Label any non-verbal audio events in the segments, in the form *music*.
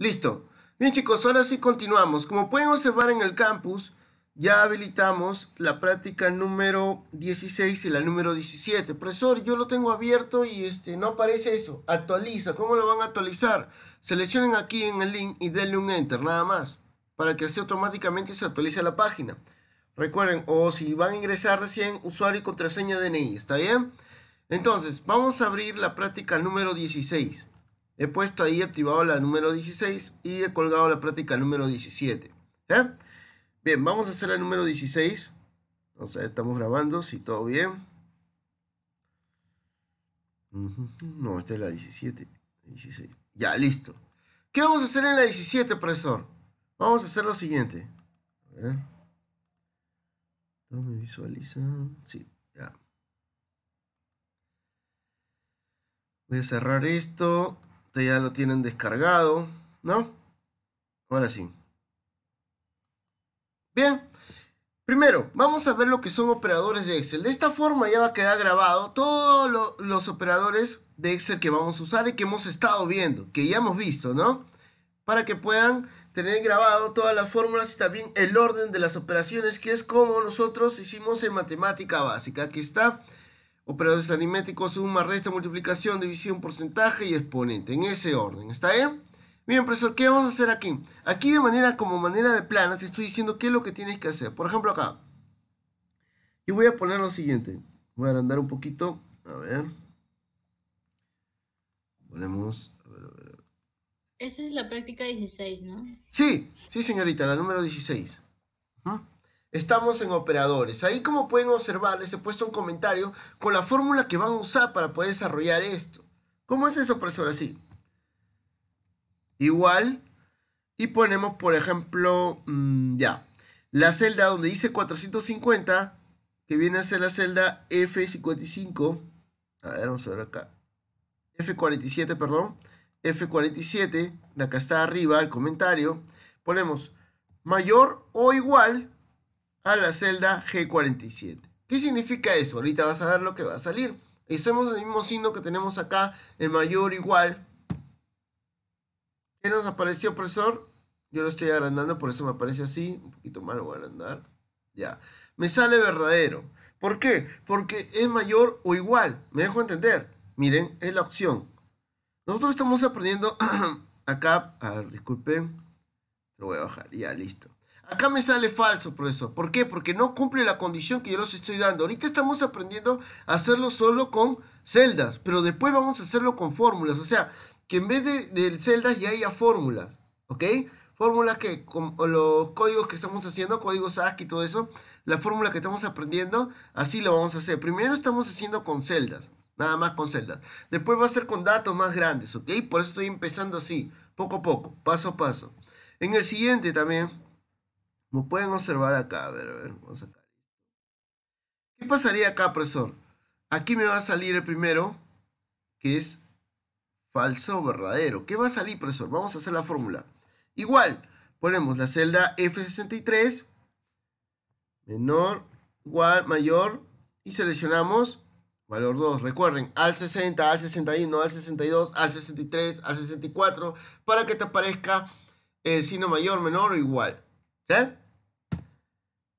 Listo. Bien chicos, ahora sí continuamos. Como pueden observar en el campus, ya habilitamos la práctica número 16 y la número 17. Profesor, yo lo tengo abierto y este, no aparece eso. Actualiza. ¿Cómo lo van a actualizar? Seleccionen aquí en el link y denle un enter, nada más. Para que así automáticamente se actualice la página. Recuerden, o si van a ingresar recién, usuario y contraseña DNI. ¿Está bien? Entonces, vamos a abrir la práctica número 16. He puesto ahí activado la número 16 y he colgado la práctica número 17. Bien, vamos a hacer la número 16. O sea, estamos grabando, si todo bien. No, esta es la 17. 16. Ya, listo. ¿Qué vamos a hacer en la 17, profesor? Vamos a hacer lo siguiente. A ver. ¿No me visualizan? Sí, ya. Voy a cerrar esto. Ustedes ya lo tienen descargado, ¿no? Ahora sí. Bien. Primero, vamos a ver lo que son operadores de Excel. De esta forma ya va a quedar grabado todos los operadores de Excel que vamos a usar y que hemos estado viendo, que ya hemos visto, ¿no? Para que puedan tener grabado todas las fórmulas y también el orden de las operaciones, que es como nosotros hicimos en matemática básica. Aquí está. Operadores aritméticos, suma, resta, multiplicación, división, porcentaje y exponente. En ese orden. ¿Está bien? Bien, profesor, ¿qué vamos a hacer aquí? Aquí de manera, como manera de plana, te estoy diciendo qué es lo que tienes que hacer. Por ejemplo, acá. Yo voy a poner lo siguiente. Voy a agrandar un poquito. A ver. Ponemos... A ver, a ver. Esa es la práctica 16, ¿no? Sí, sí, señorita, la número 16. Estamos en operadores. Ahí como pueden observar, les he puesto un comentario con la fórmula que van a usar para poder desarrollar esto. ¿Cómo es eso, profesor? Así. Igual. Y ponemos, por ejemplo, mm, ya. La celda donde dice 450, que viene a ser la celda F55. A ver, vamos a ver acá. F47, perdón. F47, la que está arriba, el comentario. Ponemos mayor o igual a la celda G47. ¿Qué significa eso? Ahorita vas a ver lo que va a salir. Hacemos el mismo signo que tenemos acá, el mayor igual. ¿Qué nos apareció, profesor? Yo lo estoy agrandando, por eso me aparece así. Un poquito más lo voy a agrandar. Ya. Me sale verdadero. ¿Por qué? Porque es mayor o igual. ¿Me dejo entender? Miren, es la opción. Nosotros estamos aprendiendo *clears throat* acá. A ver, disculpen. Lo voy a bajar. Ya, listo. Acá me sale falso, profesor. ¿Por qué? Porque no cumple la condición que yo los estoy dando. Ahorita estamos aprendiendo a hacerlo solo con celdas, pero después vamos a hacerlo con fórmulas. O sea, que en vez de, celdas ya haya fórmulas, ¿ok? Fórmulas que, con los códigos que estamos haciendo, códigos ASCII y todo eso, la fórmula que estamos aprendiendo, así lo vamos a hacer. Primero estamos haciendo con celdas, nada más con celdas. Después va a ser con datos más grandes, ¿ok? Por eso estoy empezando así, poco a poco, paso a paso. En el siguiente también como pueden observar acá, a ver, a ver, vamos a sacar. ¿Qué pasaría acá, profesor? Aquí me va a salir el primero, que es falso o verdadero. ¿Qué va a salir, profesor? Vamos a hacer la fórmula. Igual, ponemos la celda F63, menor, igual, mayor, y seleccionamos valor 2. Recuerden, al 60, al 61, al 62, al 63, al 64, para que te aparezca el signo mayor, menor o igual. ¿Sí?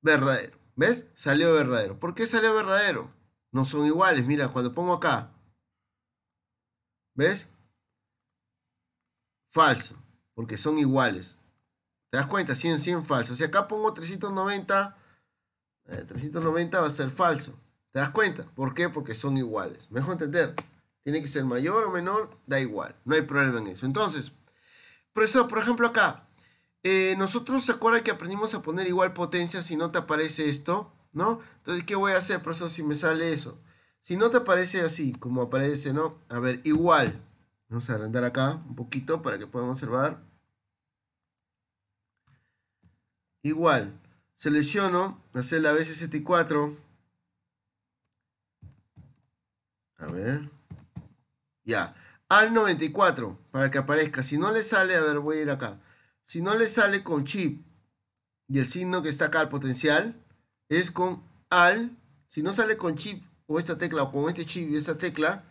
Verdadero. ¿Ves? Salió verdadero. ¿Por qué salió verdadero? No son iguales. Mira, cuando pongo acá. ¿Ves? Falso. Porque son iguales. ¿Te das cuenta? 100, 100 falso. Si acá pongo 390, 390 eh, va a ser falso. ¿Te das cuenta? ¿Por qué? Porque son iguales. Mejor entender. Tiene que ser mayor o menor, da igual. No hay problema en eso. Entonces, por eso, por ejemplo, acá, eh, nosotros se acuerda que aprendimos a poner igual potencia si no te aparece esto, ¿no? Entonces, ¿qué voy a hacer, profesor, si me sale eso? Si no te aparece así, como aparece, ¿no? A ver, igual. Vamos a agrandar acá un poquito para que podamos observar. Igual. Selecciono la celda B64. A ver. Ya. Al 94, para que aparezca. Si no le sale, a ver, voy a ir acá. Si no le sale con chip y el signo que está acá, el potencial, es con al. Si no sale con chip o esta tecla o con este chip y esta tecla,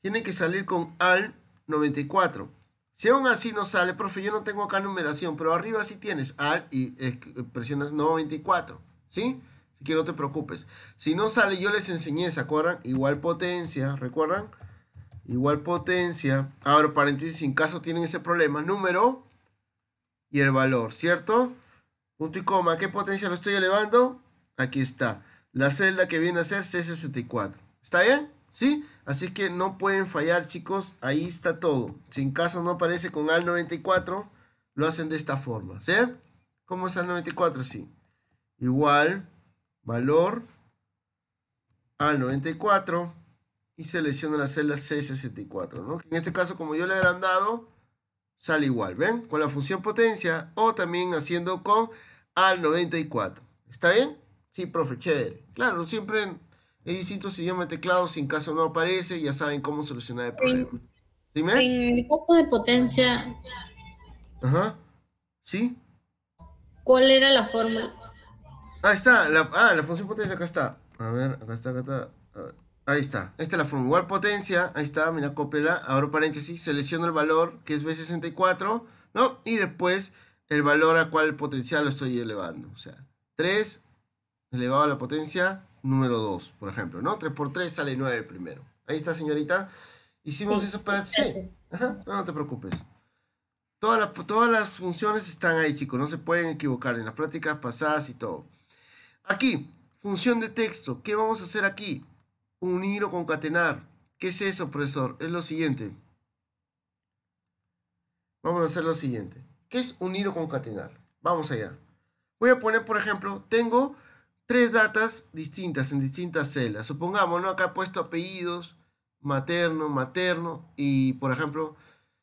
tiene que salir con al 94. Si aún así no sale, profe, yo no tengo acá numeración, pero arriba sí tienes al y presionas 94, ¿sí? Así que no te preocupes. Si no sale, yo les enseñé, ¿se acuerdan? Igual potencia, ¿recuerdan? Igual potencia. Ahora, paréntesis, en caso tienen ese problema, número y el valor, ¿cierto? Punto y coma, ¿qué potencia lo estoy elevando? Aquí está. La celda que viene a ser C64. ¿Está bien? ¿Sí? Así que no pueden fallar, chicos. Ahí está todo. Si en caso no aparece con AL 94, lo hacen de esta forma. ¿Sí? ¿Cómo es AL 94? Sí. Igual, valor AL 94 y selecciono la celda C64. ¿no? En este caso, como yo le he agrandado, sale igual. ¿Ven? Con la función potencia o también haciendo con AL 94. ¿Está bien? Sí, profe, chévere. Claro, siempre hay distintos idiomas de teclado, si en caso no aparece, ya saben cómo solucionar el problema. Dime. En el caso de potencia. Ajá. ¿Sí? ¿Cuál era la fórmula? Ah, está. La, ah, la función potencia acá está. A ver, acá está, acá está. Ahí está. Esta es la fórmula. Igual potencia. Ahí está. Mira, cópiala. Abro paréntesis. Selecciono el valor que es B64. ¿No? Y después el valor al cual el potencial lo estoy elevando. O sea, 3 elevado a la potencia número 2, por ejemplo, ¿no? 3 por 3 sale 9 el primero. Ahí está, señorita. Hicimos eso para... Sí, Ajá. No, te preocupes. Todas, todas las funciones están ahí, chicos. No se pueden equivocar en las prácticas pasadas y todo. Aquí, función de texto. ¿Qué vamos a hacer aquí? Unir o concatenar. ¿Qué es eso, profesor? Es lo siguiente. Vamos a hacer lo siguiente. ¿Qué es unir o concatenar? Vamos allá. Voy a poner, por ejemplo, tengo tres datas distintas en distintas celdas. Supongamos, ¿no? Acá he puesto apellidos, materno, materno, y por ejemplo,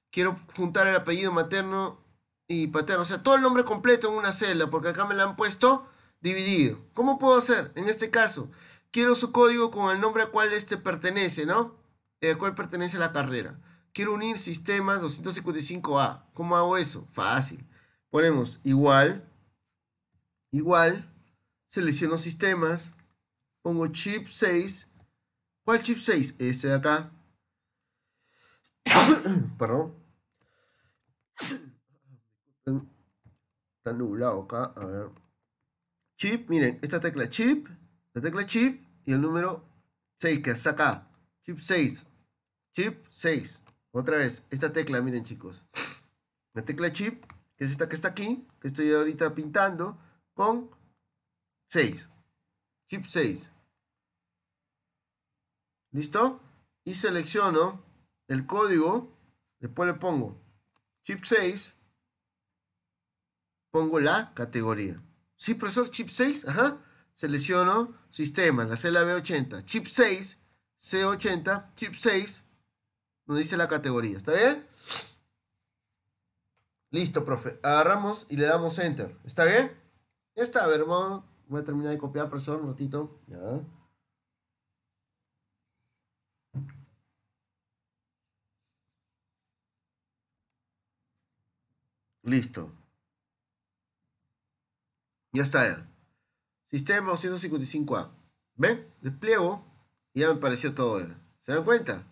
quiero juntar el apellido materno y paterno, o sea, todo el nombre completo en una celda, porque acá me lo han puesto dividido. ¿Cómo puedo hacer? En este caso, quiero su código con el nombre al cual este pertenece, ¿no? El cual pertenece a la carrera. Quiero unir sistemas 255A. ¿Cómo hago eso? Fácil. Ponemos igual, igual, selecciono sistemas, pongo chip 6. ¿Cuál chip 6? Este de acá. *coughs* Perdón. Está nublado acá. A ver. Chip, miren, esta tecla chip, la tecla chip y el número 6 que está acá. Chip 6. Chip 6. Otra vez, esta tecla, miren chicos. La tecla chip, que es esta que está aquí, que estoy ahorita pintando, con 6. Chip 6. ¿Listo? Y selecciono el código. Después le pongo chip 6. Pongo la categoría. ¿Sí, profesor? Chip 6. Ajá. Selecciono sistema, la celda B80. Chip 6, C80, chip 6. Nos dice la categoría. ¿Está bien? Listo, profe. Agarramos y le damos enter. ¿Está bien? Ya está, a ver, hermano. Voy a terminar de copiar, profesor, un ratito. Ya. Listo. Ya está. Sistema 255A. ¿Ven? Despliego y ya me apareció todo. ¿Se dan cuenta?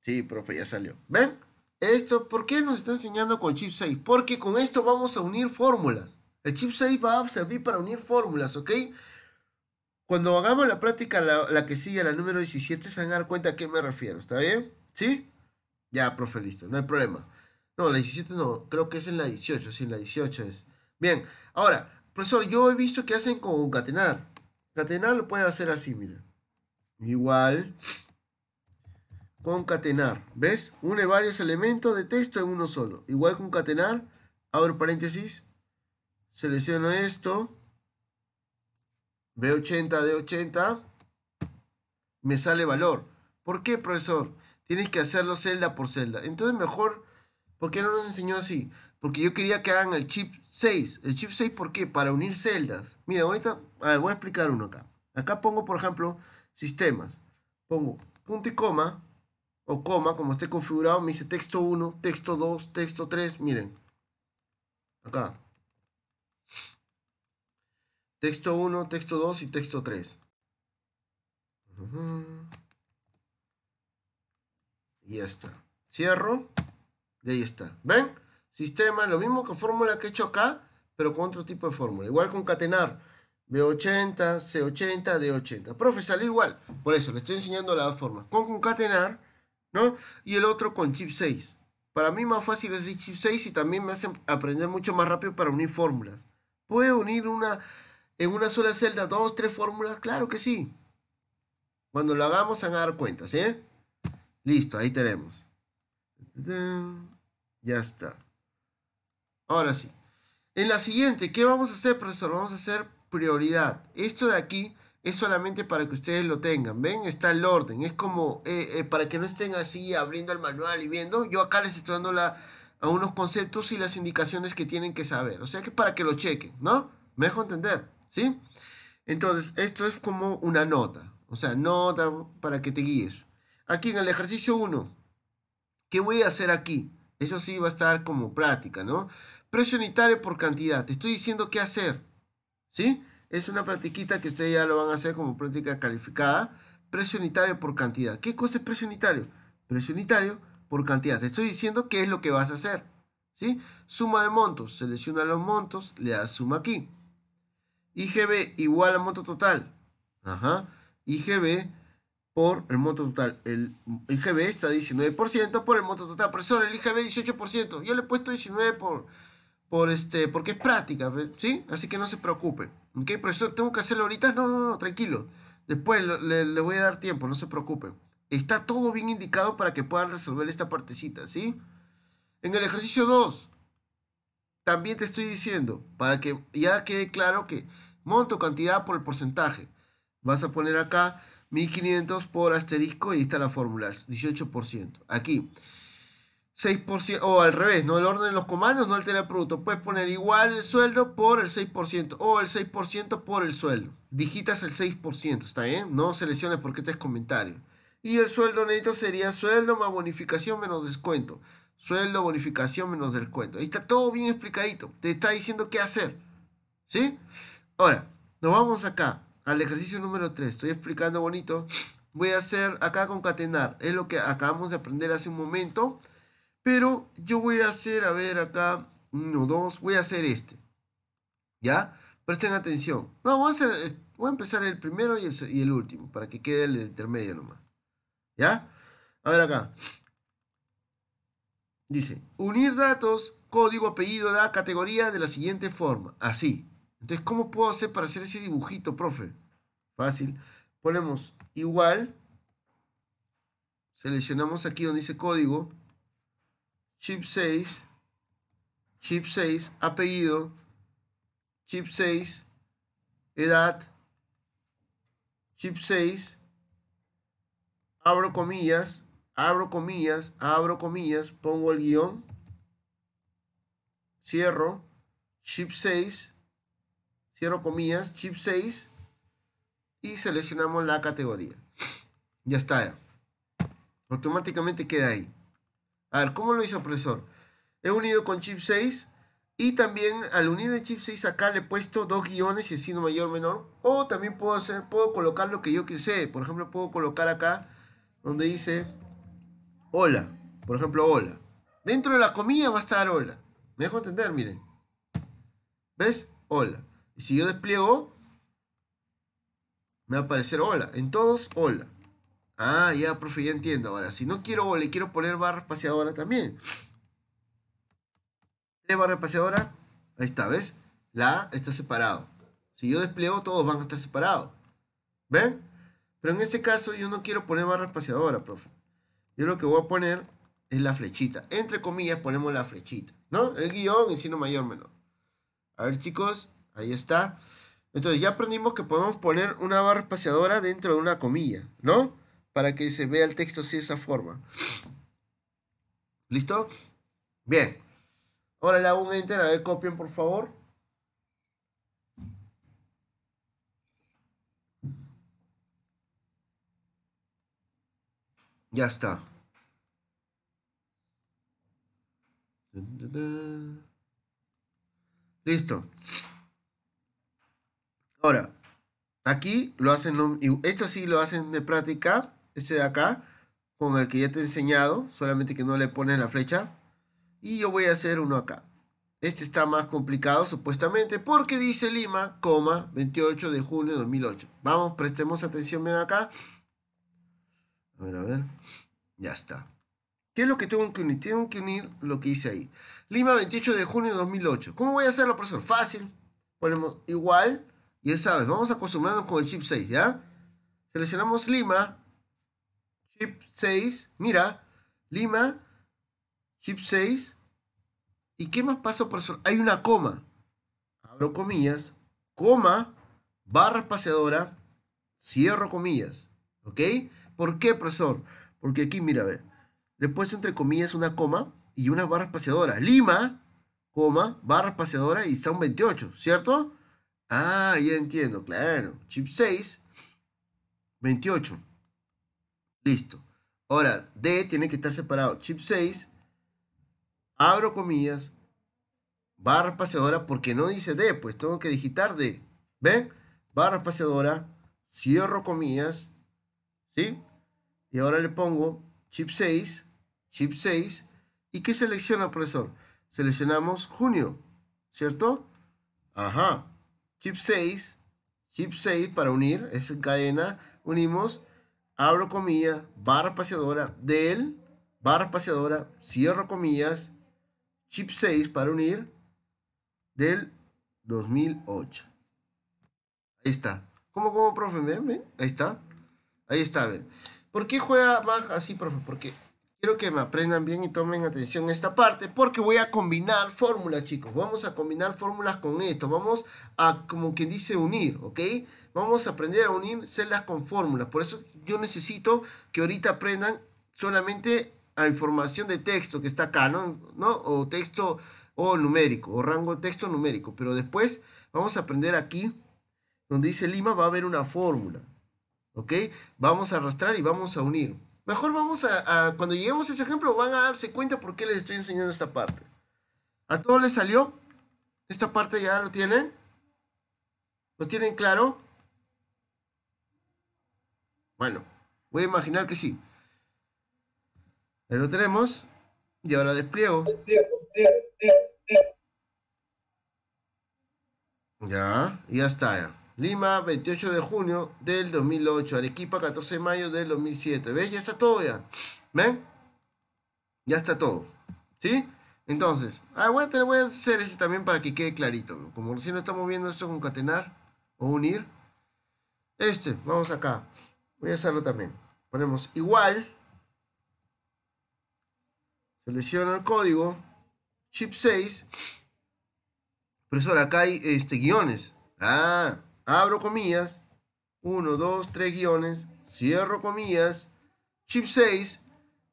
Sí, profe, ya salió. ¿Ven? Esto, ¿por qué nos está enseñando con chip 6? Porque con esto vamos a unir fórmulas. El chip 6 va a servir para unir fórmulas, ¿ok? Cuando hagamos la práctica, la, que sigue, la número 17, se van a dar cuenta a qué me refiero, ¿está bien? ¿Sí? Ya, profe, listo, no hay problema. No, la 17 no, creo que es en la 18, sí, en la 18 es. Bien, ahora, profesor, yo he visto que hacen con concatenar. Concatenar lo puede hacer así, mira. Igual, concatenar, ¿ves? Une varios elementos de texto en uno solo. Igual concatenar, abro paréntesis, selecciono esto, B80, D80, me sale valor. ¿Por qué, profesor? Tienes que hacerlo celda por celda. Entonces mejor, ¿por qué no nos enseñó así? Porque yo quería que hagan el chip 6. ¿El chip 6 por qué? Para unir celdas. Mira, ahorita voy a explicar uno acá. Acá pongo, por ejemplo, sistemas. Pongo punto y coma, o coma, como esté configurado, me dice texto 1, texto 2, texto 3. Miren, acá. Texto 1, texto 2 y texto 3. Y ya está. Cierro. Y ahí está. ¿Ven? Sistema, lo mismo que fórmula que he hecho acá, pero con otro tipo de fórmula. Igual concatenar. B80, C80, D80. Profe, salió igual. Por eso, le estoy enseñando la forma. Con concatenar, ¿no? Y el otro con chip 6. Para mí más fácil es chip 6 y también me hace aprender mucho más rápido para unir fórmulas. ¿Puedo unir una, en una sola celda dos, tres fórmulas? Claro que sí. Cuando lo hagamos se van a dar cuenta, ¿sí? Listo, ahí tenemos. Ya está. Ahora sí. En la siguiente, ¿qué vamos a hacer, profesor? Vamos a hacer prioridad. Esto de aquí es solamente para que ustedes lo tengan. ¿Ven? Está el orden. Es como eh, eh, para que no estén así abriendo el manual y viendo. Yo acá les estoy dando la, a unos conceptos y las indicaciones que tienen que saber. O sea que para que lo chequen, ¿no? Me dejo entender, ¿sí? Entonces, esto es como una nota. O sea, nota para que te guíes. Aquí en el ejercicio 1, ¿qué voy a hacer aquí? Eso sí va a estar como práctica, ¿no? Precio unitario por cantidad. Te estoy diciendo qué hacer. ¿Sí? Es una practiquita que ustedes ya lo van a hacer como práctica calificada. Precio unitario por cantidad. ¿Qué cosa es precio unitario? Precio unitario por cantidad. Te estoy diciendo qué es lo que vas a hacer. ¿Sí? Suma de montos. Selecciona los montos, le das suma aquí. IGB igual al monto total. Ajá. IGB por el monto total. El IGB está 19% por el monto total. Profesor, el IGB 18%. Yo le he puesto 19 por, por este, porque es práctica, ¿sí? Así que no se preocupen. ¿Ok, profesor? ¿Tengo que hacerlo ahorita? No, no, no, tranquilo. Después le, voy a dar tiempo, no se preocupen. Está todo bien indicado para que puedan resolver esta partecita, ¿sí? En el ejercicio 2, también te estoy diciendo, para que ya quede claro que monto cantidad por el porcentaje. Vas a poner acá 1500 por asterisco y está la fórmula, 18%. Aquí, 6%, o al revés, no el orden de los comandos no altera el producto. Puedes poner igual el sueldo por el 6% o el 6% por el sueldo. Digitas el 6%, ¿está bien? No selecciones porque este es comentario. Y el sueldo neto sería sueldo más bonificación menos descuento. Sueldo, bonificación menos descuento. Ahí está todo bien explicadito. Te está diciendo qué hacer. ¿Sí? Ahora, nos vamos acá al ejercicio número 3. Estoy explicando bonito. Voy a hacer acá concatenar. Es lo que acabamos de aprender hace un momento. Pero yo voy a hacer, a ver acá, uno, dos. Voy a hacer este. ¿Ya? Presten atención. No, voy a, hacer, voy a empezar el primero y el, y el último. Para que quede el intermedio nomás. ¿Ya? A ver acá. Dice, unir datos, código, apellido, edad, categoría de la siguiente forma. Así. Entonces, ¿cómo puedo hacer para hacer ese dibujito, profe? Fácil. Ponemos igual. Seleccionamos aquí donde dice código. Chip 6. Chip 6. Apellido. Chip 6. Edad. Chip 6 abro comillas, abro comillas, abro comillas, pongo el guion, cierro, chip 6, cierro comillas, chip 6 y seleccionamos la categoría. Ya está. Automáticamente queda ahí. A ver, ¿cómo lo hizo el profesor? He unido con chip 6 y también al unir el chip 6 acá le he puesto dos guiones y el signo mayor menor. O también puedo hacer, puedo colocar lo que yo quise. Por ejemplo, puedo colocar acá donde dice hola. Por ejemplo, hola. Dentro de la comilla va a estar hola. ¿Me dejo entender? Miren. ¿Ves? Hola. Y si yo despliego, me va a aparecer hola. En todos, hola. Ah, ya, profe, ya entiendo. Ahora, si no quiero y quiero poner barra espaciadora también. ¿Tres barra espaciadora? Ahí está, ¿ves? La A está separado. Si yo despliego, todos van a estar separados. ¿Ven? Pero en este caso yo no quiero poner barra espaciadora, profe. Yo lo que voy a poner es la flechita. Entre comillas ponemos la flechita, ¿no? El guion en signo mayor menor. A ver chicos, ahí está. Entonces ya aprendimos que podemos poner una barra espaciadora dentro de una comilla, ¿no? Para que se vea el texto así de esa forma. ¿Listo? Bien. Ahora le hago un enter, a ver, copien por favor. Ya está. Listo. Ahora, aquí lo hacen, esto sí lo hacen de práctica, este de acá, con el que ya te he enseñado, solamente que no le pones la flecha. Y yo voy a hacer uno acá. Este está más complicado supuestamente porque dice Lima, coma, 28 de junio de 2008. Vamos, prestemos atención bien acá. A ver, a ver. Ya está. ¿Qué es lo que tengo que unir? Tengo que unir lo que dice ahí. Lima, 28 de junio de 2008. ¿Cómo voy a hacerlo, profesor? Fácil. Ponemos igual. Ya sabes, vamos acostumbrarnos con el chip 6, ¿ya? Seleccionamos Lima, chip 6. Mira, Lima, chip 6. ¿Y qué más pasa, profesor? Hay una coma. Abro comillas, coma, barra espaciadora, cierro comillas. ¿Ok? ¿Por qué, profesor? Porque aquí, mira, ve. Le he puesto entre comillas una coma y una barra espaciadora. Lima, coma, barra espaciadora y un 28, ¿cierto? Ah, ya entiendo, claro. Chip 6, 28. Listo. Ahora, D tiene que estar separado. Chip 6, abro comillas, barra espaciadora, porque no dice D, pues tengo que digitar D. ¿Ven? Barra espaciadora, cierro comillas, ¿sí? Y ahora le pongo chip 6, chip 6. ¿Y qué selecciona, profesor? Seleccionamos junio, ¿cierto? Ajá. Chip 6, chip 6 para unir, es cadena, unimos, abro comillas, barra espaciadora, del, barra espaciadora, cierro comillas, chip 6 para unir, del 2008. Ahí está. ¿Cómo, cómo, profe? ¿Ven? ¿Ven? Ahí está. Ahí está, ven. ¿Por qué juega más así, profe? Porque quiero que me aprendan bien y tomen atención esta parte, porque voy a combinar fórmulas, chicos. Vamos a combinar fórmulas con esto. Vamos a, como que dice, unir, ¿ok? Vamos a aprender a unir celdas con fórmulas. Por eso yo necesito que ahorita aprendan solamente a información de texto que está acá, ¿no? ¿No? O texto o numérico, o rango de texto numérico. Pero después vamos a aprender aquí, donde dice Lima, va a haber una fórmula. ¿Ok? Vamos a arrastrar y vamos a unir. Mejor vamos a, cuando lleguemos a ese ejemplo, van a darse cuenta por qué les estoy enseñando esta parte. ¿A todos les salió? ¿Esta parte ya lo tienen? ¿Lo tienen claro? Bueno, voy a imaginar que sí. Ya lo tenemos. Y ahora despliego. Ya, ya está. Ya. Lima, 28 de junio del 2008. Arequipa, 14 de mayo del 2007. ¿Ves? Ya está todo ya. ¿Ven? Ya está todo. ¿Sí? Entonces, ah, voy, a tener, voy a hacer ese también para que quede clarito. Como recién lo estamos viendo esto concatenar o unir. Este, vamos acá. Voy a hacerlo también. Ponemos igual. Selecciono el código. Chip 6. Profesor, acá hay este, guiones. Ah, abro comillas, 1, 2, 3 guiones, cierro comillas, chip 6,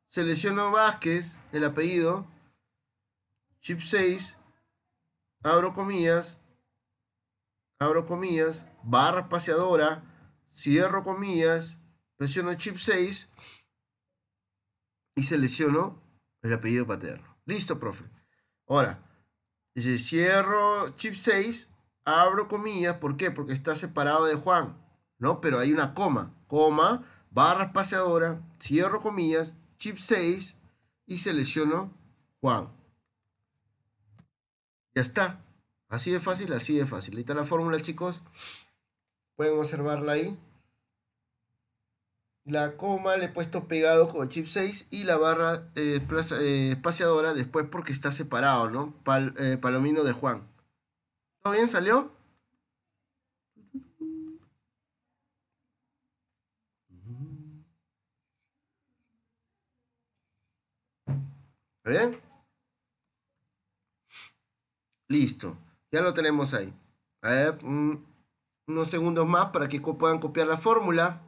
selecciono Vázquez, el apellido, chip 6, abro comillas, abro comillas, barra espaciadora, cierro comillas, presiono chip 6 y selecciono el apellido paterno. Listo, profe. Ahora, cierro chip 6, abro comillas, ¿por qué? Porque está separado de Juan, ¿no? Pero hay una coma, coma, barra espaciadora, cierro comillas, chip 6 y selecciono Juan. Ya está. Así de fácil, así de fácil. Ahí está la fórmula, chicos. Pueden observarla ahí. La coma le he puesto pegado con el chip 6 y la barra eh, eh, espaciadora después porque está separado, ¿no? Eh, palomino de Juan. ¿Todo bien? ¿Salió? ¿Bien? Listo. Ya lo tenemos ahí. A ver, unos segundos más para que puedan copiar la fórmula.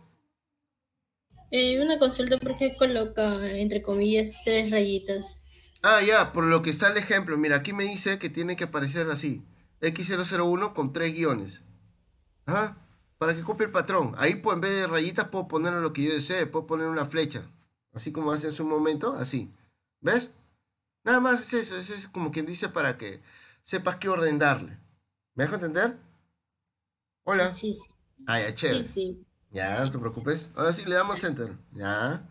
Eh, una consulta, ¿por qué coloca, entre comillas, tres rayitas? Ah, ya, por lo que está el ejemplo. Mira, aquí me dice que tiene que aparecer así. X001 con tres guiones. Ajá. Para que copie el patrón. Ahí pues, en vez de rayitas puedo poner lo que yo desee. Puedo poner una flecha. Así como hace en su momento. Así. ¿Ves? Nada más es eso. Eso es como quien dice para que sepas qué orden darle. ¿Me dejo entender? Hola. Sí, sí. Ah, ya, chévere. Sí, sí. Ya, no te preocupes. Ahora sí, le damos enter. Ya.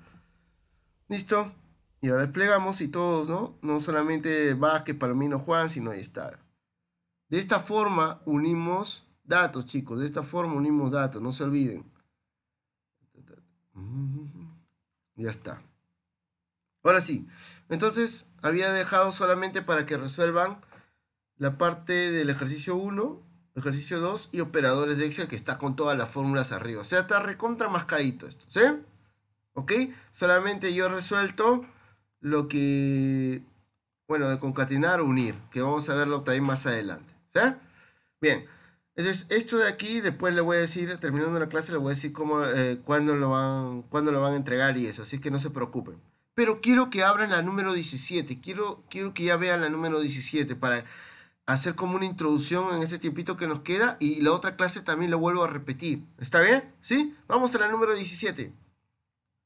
Listo. Y ahora desplegamos y todos, ¿no? No solamente Vázquez, Palomino, Juan, sino ahí está. De esta forma unimos datos, chicos. De esta forma unimos datos, no se olviden. *laughs* Ya está. Ahora sí. Entonces, había dejado solamente para que resuelvan la parte del ejercicio 1, ejercicio 2 y operadores de Excel que está con todas las fórmulas arriba. O sea, está recontra mascadito esto, ¿sí? ¿Ok? Solamente yo resuelto lo que, bueno, de concatenar o unir, que vamos a verlo también más adelante. ¿Sí? Bien, entonces esto de aquí, después le voy a decir, terminando la clase, le voy a decir cómo, eh, cuándo, lo van, cuándo lo van a entregar y eso, así que no se preocupen. Pero quiero que abran la número 17, quiero, quiero que ya vean la número 17 para hacer como una introducción en ese tiempito que nos queda y la otra clase también lo vuelvo a repetir. ¿Está bien? ¿Sí? Vamos a la número 17.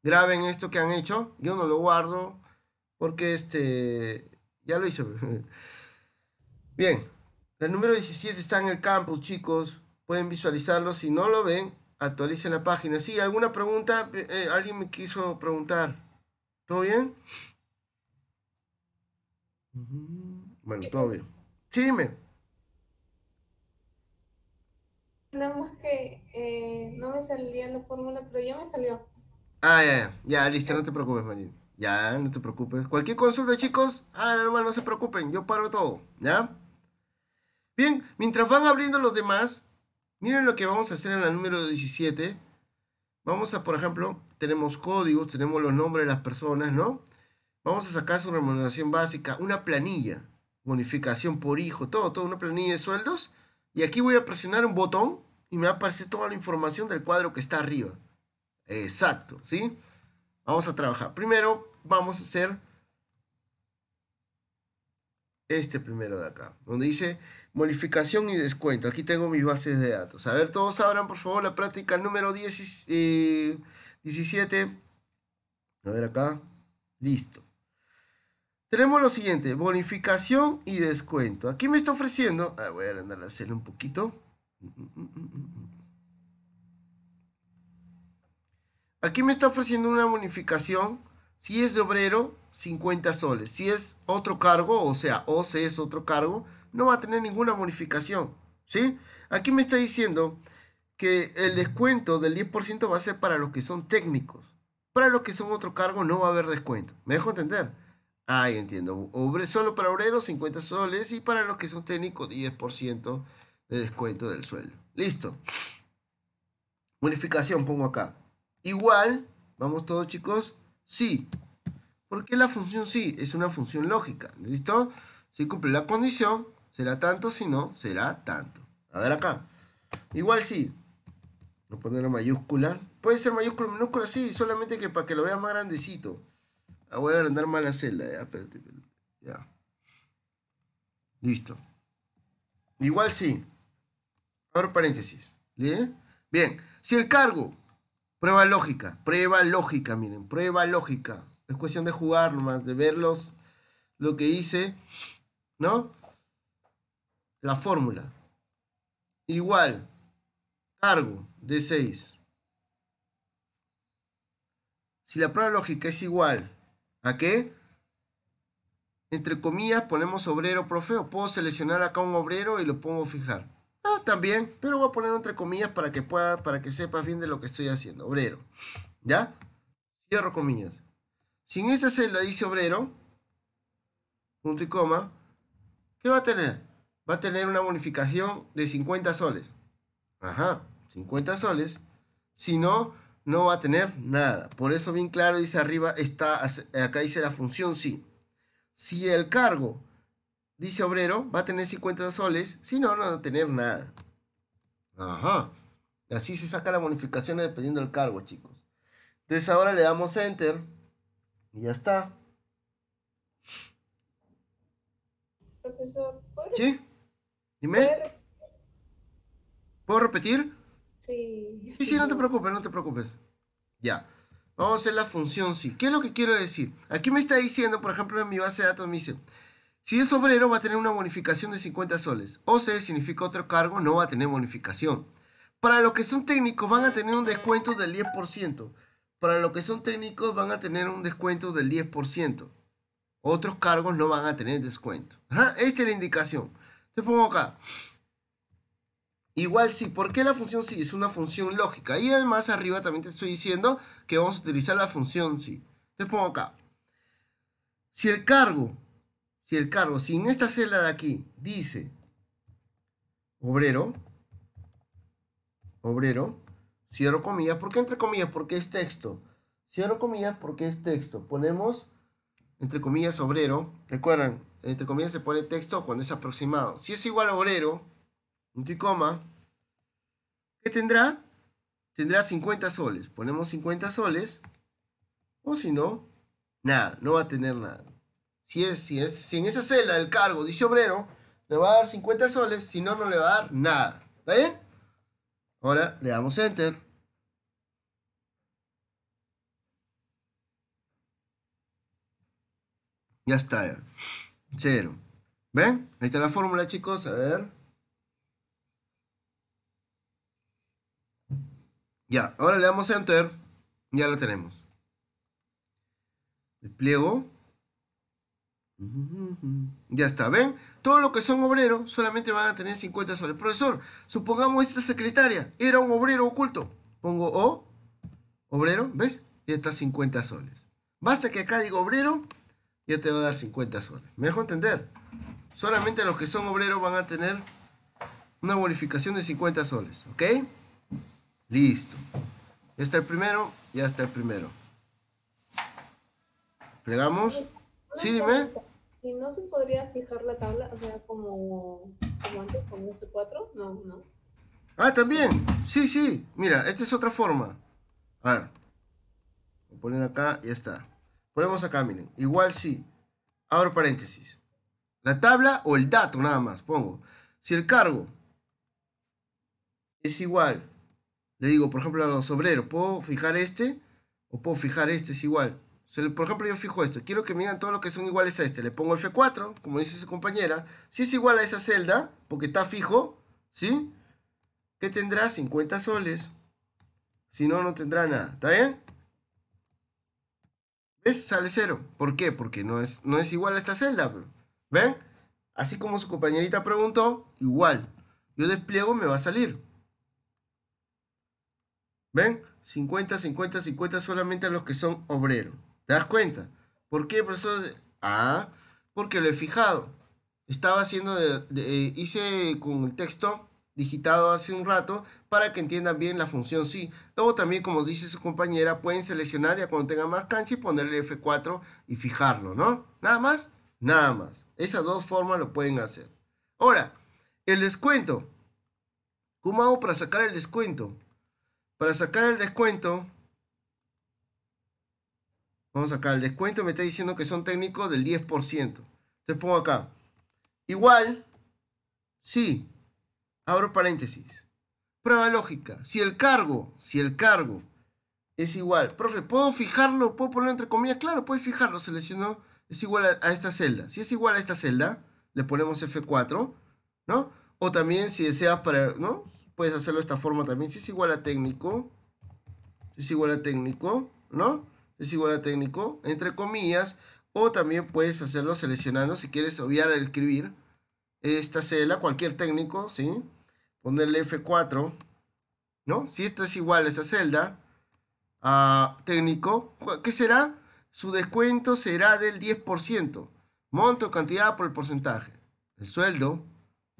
Graben esto que han hecho, yo no lo guardo porque este ya lo hice. *laughs* Bien, el número 17 está en el campus, chicos. Pueden visualizarlo. Si no lo ven, actualicen la página. Sí, ¿alguna pregunta? Eh, eh, alguien me quiso preguntar. ¿Todo bien? Bueno, todo bien. Sí, dime. Nada más que eh, no me salía la fórmula, pero ya me salió. Ah, ya, ya, ya, listo, no te preocupes, Marín. Ya, no te preocupes. Cualquier consulta, chicos, ah, normal, no se preocupen, yo paro todo, ¿ya? Bien, mientras van abriendo los demás, miren lo que vamos a hacer en la número 17. Vamos a, por ejemplo, tenemos códigos, tenemos los nombres de las personas, ¿no? Vamos a sacar su remuneración básica, una planilla, bonificación por hijo, todo, todo, una planilla de sueldos. Y aquí voy a presionar un botón y me va a aparecer toda la información del cuadro que está arriba. Exacto, ¿sí? Vamos a trabajar. Primero vamos a hacer este primero de acá, donde dice modificación y descuento. Aquí tengo mis bases de datos. A ver, todos abran por favor la práctica número 10, 17. Eh, a ver acá. Listo. Tenemos lo siguiente, bonificación y descuento. Aquí me está ofreciendo, ah, voy a andar a hacerlo un poquito. Aquí me está ofreciendo una bonificación si es de obrero, 50 soles. Si es otro cargo, o sea, o si es otro cargo, no va a tener ninguna bonificación. ¿Sí? Aquí me está diciendo que el descuento del 10% va a ser para los que son técnicos. Para los que son otro cargo no va a haber descuento. ¿Me dejo entender? Ahí entiendo. Obre, solo para obreros 50 soles y para los que son técnicos 10% de descuento del sueldo. Listo. Bonificación pongo acá. Igual, vamos todos chicos, sí. ¿Por qué la función sí? Es una función lógica. ¿Listo? Si cumple la condición, será tanto, si no, será tanto. A ver acá. Igual sí. Voy a poner mayúscula. Puede ser mayúscula o minúscula, sí, solamente que para que lo vea más grandecito. Ah, voy a agrandar más la celda. Ya. Listo. Igual sí. Abro paréntesis. ¿Bien? Bien. Si el cargo, prueba lógica, prueba lógica, miren, prueba lógica. Es cuestión de jugar nomás, de verlos, lo que hice, ¿no? La fórmula. Igual, cargo de 6. Si la prueba lógica es igual a qué? Entre comillas ponemos obrero profe o puedo seleccionar acá un obrero y lo pongo fijar. Ah, también, pero voy a poner entre comillas para que pueda, para que sepas bien de lo que estoy haciendo. Obrero. ¿Ya? Cierro comillas. Si en esta celda dice obrero, punto y coma, ¿qué va a tener? Va a tener una bonificación de 50 soles. Ajá, 50 soles. Si no, no va a tener nada. Por eso bien claro dice arriba, está, acá dice la función sí. Si el cargo dice obrero, va a tener 50 soles. Si no, no va a tener nada. Ajá. Así se saca la bonificación dependiendo del cargo, chicos. Entonces ahora le damos enter. Y ya está. Profesor, ¿puedo ¿Sí? Dime. ¿Puedo repetir? Sí. Sí, sí, no te preocupes, no te preocupes. Ya. Vamos a hacer la función sí. ¿Qué es lo que quiero decir? Aquí me está diciendo, por ejemplo, en mi base de datos me dice, si es obrero va a tener una bonificación de 50 soles. O C significa otro cargo, no va a tener bonificación. Para los que son técnicos van a tener un descuento del 10%. Para lo que son técnicos van a tener un descuento del 10%. Otros cargos no van a tener descuento. Ajá, esta es la indicación. Te pongo acá. Igual sí, ¿por qué la función sí? Es una función lógica. Y además arriba también te estoy diciendo que vamos a utilizar la función sí. Te pongo acá. Si el cargo, si el cargo, si en esta celda de aquí dice obrero, obrero, cierro comillas, ¿por qué entre comillas? Porque es texto. Cierro comillas porque es texto. Ponemos entre comillas obrero. Recuerdan, entre comillas se pone texto cuando es aproximado. Si es igual a obrero, y coma, ¿qué tendrá? Tendrá 50 soles. Ponemos 50 soles. O si no, nada, no va a tener nada. Si, es, si, es, si en esa celda del cargo dice obrero, le va a dar 50 soles, si no, no le va a dar nada. ¿Está bien? Ahora le damos Enter. Ya está. Cero. ¿Ven? Ahí está la fórmula, chicos. A ver. Ya, ahora le damos Enter. Ya lo tenemos. Despliego. Ya está, ¿ven? Todo lo que son obreros solamente van a tener 50 soles. Profesor, supongamos esta secretaria era un obrero oculto. Pongo O, obrero, ¿ves? Y está 50 soles. Basta que acá diga obrero, ya te va a dar 50 soles. ¿Me dejo entender? Solamente los que son obreros van a tener una bonificación de 50 soles, ¿ok? Listo. Ya está el primero, ya está el primero. Fregamos. Sí, dime. ¿Y no se podría fijar la tabla, o sea, como, como antes con este 4? No, no. Ah, también. Sí, sí. Mira, esta es otra forma. A ver. Voy a poner acá, ya está. Ponemos acá, miren. Igual sí. Abro paréntesis. La tabla o el dato, nada más. Pongo. Si el cargo es igual, le digo, por ejemplo, a los obreros, ¿puedo fijar este? O puedo fijar este, es igual. Por ejemplo, yo fijo esto. Quiero que me digan todos los que son iguales a este. Le pongo F4, como dice su compañera. Si es igual a esa celda, porque está fijo, ¿sí? ¿Qué tendrá? 50 soles. Si no, no tendrá nada. ¿Está bien? ¿Ves? Sale cero. ¿Por qué? Porque no es, no es igual a esta celda. ¿Ven? Así como su compañerita preguntó, igual. Yo despliego, me va a salir. ¿Ven? 50, 50, 50 solamente a los que son obreros. ¿Te das cuenta? ¿Por qué, profesor? Ah, porque lo he fijado. Estaba haciendo, de, hice con el texto digitado hace un rato para que entiendan bien la función sí. Luego también, como dice su compañera, pueden seleccionar ya cuando tengan más cancha y ponerle F4 y fijarlo, ¿no? Nada más, nada más. Esas dos formas lo pueden hacer. Ahora, el descuento. ¿Cómo hago para sacar el descuento? Para sacar el descuento, vamos acá, el descuento me está diciendo que son técnicos del 10%. Entonces pongo acá, igual, sí, abro paréntesis. Prueba lógica, si el cargo, si el cargo es igual, profe, ¿puedo fijarlo? ¿Puedo ponerlo entre comillas? Claro, puedes fijarlo, selecciono, es igual a, esta celda. Si es igual a esta celda, le ponemos F4, ¿no? O también si deseas para, ¿no? puedes hacerlo de esta forma también. Si es igual a técnico, si es igual a técnico, ¿no? Es igual a técnico, entre comillas, o también puedes hacerlo seleccionando, si quieres obviar el escribir, esta celda, cualquier técnico, ¿sí? Ponerle F4, ¿no? Si esta es igual a esa celda, a técnico, ¿qué será? Su descuento será del 10%. Monto, cantidad por el porcentaje. El sueldo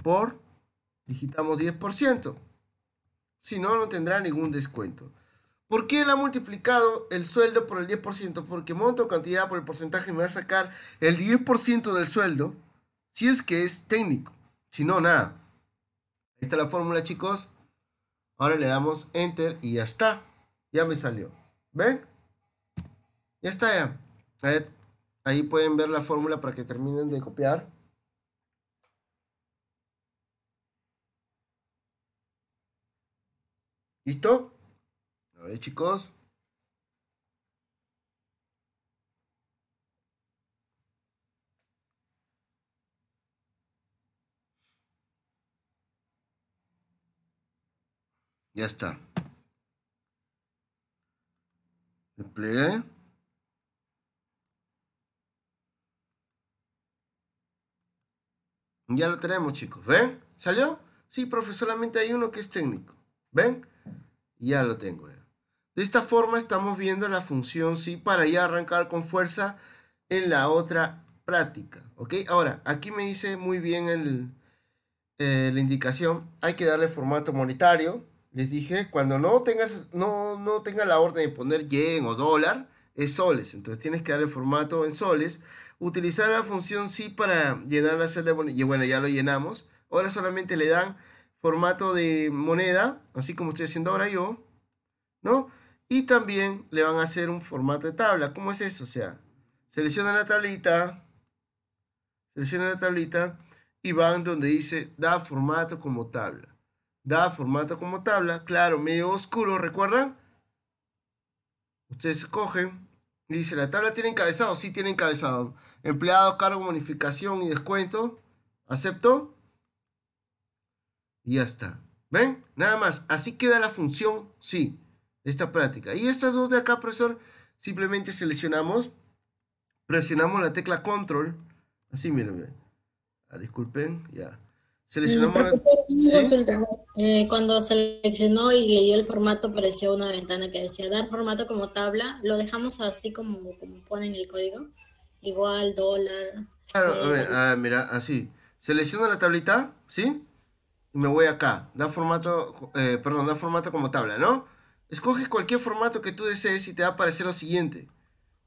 por, digitamos 10%. Si no, no tendrá ningún descuento. ¿Por qué él ha multiplicado el sueldo por el 10%? Porque monto cantidad por el porcentaje me va a sacar el 10% del sueldo si es que es técnico. Si no, nada. Ahí está la fórmula, chicos. Ahora le damos Enter y ya está. Ya me salió. ¿Ven? Ya está ya. ahí pueden ver la fórmula para que terminen de copiar. ¿Listo? A ver, chicos. Ya está. Desplegué. Ya lo tenemos, chicos. ¿Ven? ¿Salió? Sí, profe, solamente hay uno que es técnico. ¿Ven? Ya lo tengo. De esta forma estamos viendo la función sí para ya arrancar con fuerza en la otra práctica. ¿Ok? Ahora, aquí me dice muy bien el, eh, la indicación. Hay que darle formato monetario. Les dije, cuando no tengas, no, no tenga la orden de poner yen o dólar, es soles. Entonces tienes que darle formato en soles. Utilizar la función sí para llenar la celda Y bueno, ya lo llenamos. Ahora solamente le dan formato de moneda, así como estoy haciendo ahora yo, ¿no? Y también le van a hacer un formato de tabla. ¿Cómo es eso? O sea, selecciona la tablita, selecciona la tablita y van donde dice da formato como tabla. Da formato como tabla, claro, medio oscuro, ¿recuerdan? Ustedes cogen y dice, ¿la tabla tiene encabezado? Sí tiene encabezado. Empleado, cargo, bonificación y descuento. ¿Acepto? Y ya está. ¿Ven? Nada más. Así queda la función sí esta práctica. Y estas dos de acá, profesor, simplemente seleccionamos, presionamos la tecla control. Así, miren. Ah, disculpen, ya. Seleccionamos la... Eh, cuando seleccionó y le dio el formato, apareció una ventana que decía dar formato como tabla. Lo dejamos así como, como ponen el código. Igual, dólar. Claro, a ver, ah, mira, así. Selecciono la tablita, ¿sí? Y me voy acá. Da formato, eh, perdón, da formato como tabla, ¿no? Escoge cualquier formato que tú desees y te va a aparecer lo siguiente.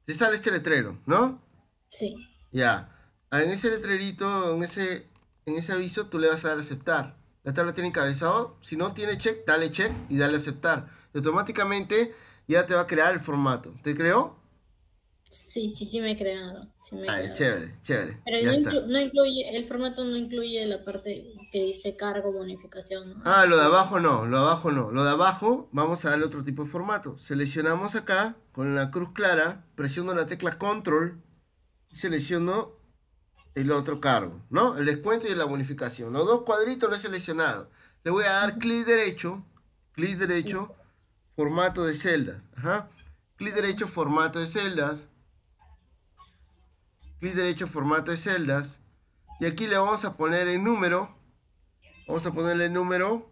Te sale este letrero, ¿no? Sí. Ya. En ese letrerito, en ese en ese aviso tú le vas a dar a aceptar. La tabla tiene encabezado, si no tiene check, dale check y dale a aceptar. Y automáticamente ya te va a crear el formato. ¿Te creó? Sí, sí, sí me he creado. chévere, chévere. Pero no, incluye, el formato no incluye la parte que dice cargo, bonificación. Ah, lo de abajo no, lo de abajo no. Lo de abajo vamos a darle otro tipo de formato. Seleccionamos acá con la cruz clara, presiono la tecla control y selecciono el otro cargo, ¿no? El descuento y la bonificación. Los dos cuadritos los he seleccionado. Le voy a dar clic derecho, clic derecho, formato de celdas. Ajá. Clic derecho, formato de celdas. Clic derecho, formato de celdas. Y aquí le vamos a poner el número. Vamos a ponerle número.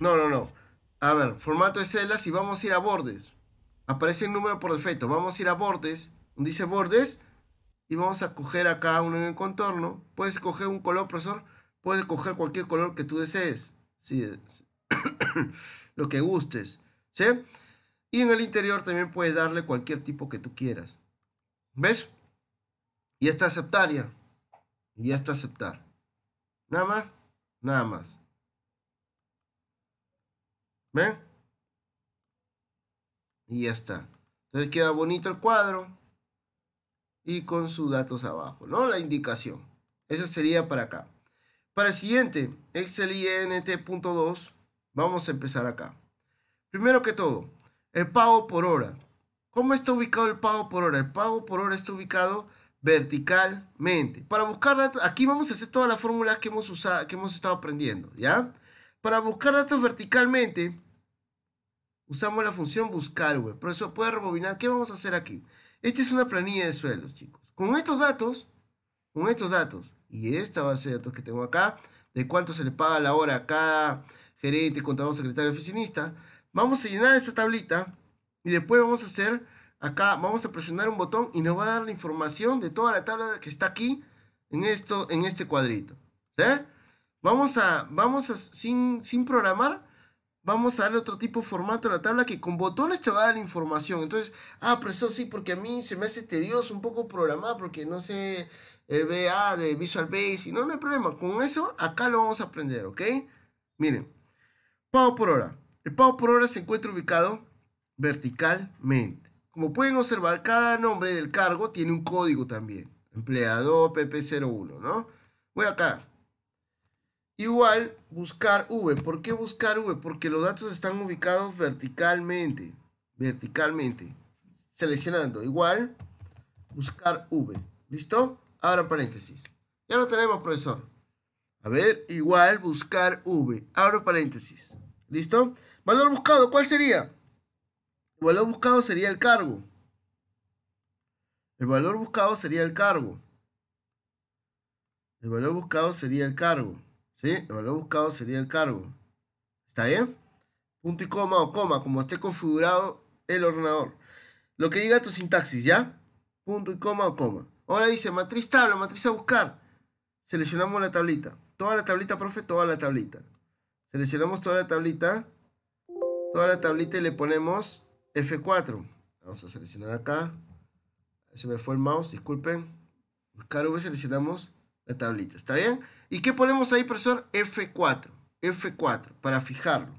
No, no, no. A ver, formato de celdas y vamos a ir a bordes. Aparece el número por defecto. Vamos a ir a bordes. Dice bordes y vamos a coger acá uno en el contorno. Puedes coger un color, profesor. Puedes coger cualquier color que tú desees. Sí, *coughs* lo que gustes. ¿Sí? Y en el interior también puedes darle cualquier tipo que tú quieras. ¿Ves? Y está aceptar ya. Y ya aceptar. Nada más. Nada más. ¿Ven? Y ya está. Entonces queda bonito el cuadro y con sus datos abajo, ¿no? La indicación. Eso sería para acá. Para el siguiente, Excel INT.2, vamos a empezar acá. Primero que todo, el pago por hora. ¿Cómo está ubicado el pago por hora? El pago por hora está ubicado verticalmente. Para buscar datos, aquí vamos a hacer todas las fórmulas que hemos usado, que hemos estado aprendiendo, ¿ya? Para buscar datos verticalmente, usamos la función buscar, web. Por eso puede rebobinar. ¿Qué vamos a hacer aquí? Esta es una planilla de sueldos, chicos. Con estos datos, con estos datos y esta base de datos que tengo acá, de cuánto se le paga la hora a cada gerente, contador, secretario, oficinista, vamos a llenar esta tablita y después vamos a hacer acá, vamos a presionar un botón y nos va a dar la información de toda la tabla que está aquí en, esto, en este cuadrito. Vamos a, vamos sin, sin programar, vamos a darle otro tipo de formato a la tabla que con botones te va a dar información. Entonces, ah, pero eso sí, porque a mí se me hace tedioso un poco programar, porque no sé el BA de Visual Basic. No, no hay problema. Con eso, acá lo vamos a aprender, ¿ok? Miren, pago por hora. El pago por hora se encuentra ubicado verticalmente. Como pueden observar, cada nombre del cargo tiene un código también. Empleado PP01, ¿no? Voy acá, Igual, buscar V. ¿Por qué buscar V? Porque los datos están ubicados verticalmente. Verticalmente. Seleccionando. Igual, buscar V. ¿Listo? Ahora paréntesis. Ya lo tenemos, profesor. A ver, igual, buscar V. Abro paréntesis. ¿Listo? Valor buscado, ¿cuál sería? Valor buscado sería el cargo. El valor buscado sería el cargo. El valor buscado sería el cargo. ¿Sí? El valor buscado sería el cargo. ¿Está bien? Punto y coma o coma, como esté configurado el ordenador. Lo que diga tu sintaxis, ¿ya? Punto y coma o coma. Ahora dice matriz tabla, matriz a buscar. Seleccionamos la tablita. Toda la tablita, profe, toda la tablita. Seleccionamos toda la tablita. Toda la tablita y le ponemos F4. Vamos a seleccionar acá. Se me fue el mouse, disculpen. Buscar V, seleccionamos la tablita. ¿Está bien? ¿Y qué ponemos ahí, profesor? F4. F4, para fijarlo.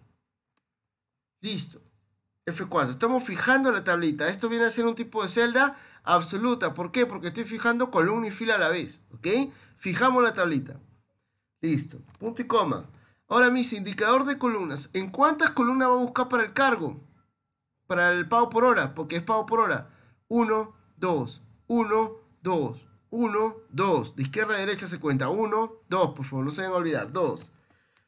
Listo. F4. Estamos fijando la tablita. Esto viene a ser un tipo de celda absoluta. ¿Por qué? Porque estoy fijando columna y fila a la vez. ¿Ok? Fijamos la tablita. Listo. Punto y coma. Ahora mis indicador de columnas. ¿En cuántas columnas va a buscar para el cargo? Para el pago por hora, porque es pago por hora. 1, 2, 1, 2, 1, 2. De izquierda a derecha se cuenta. 1, 2, por favor, no se a olvidar. 2.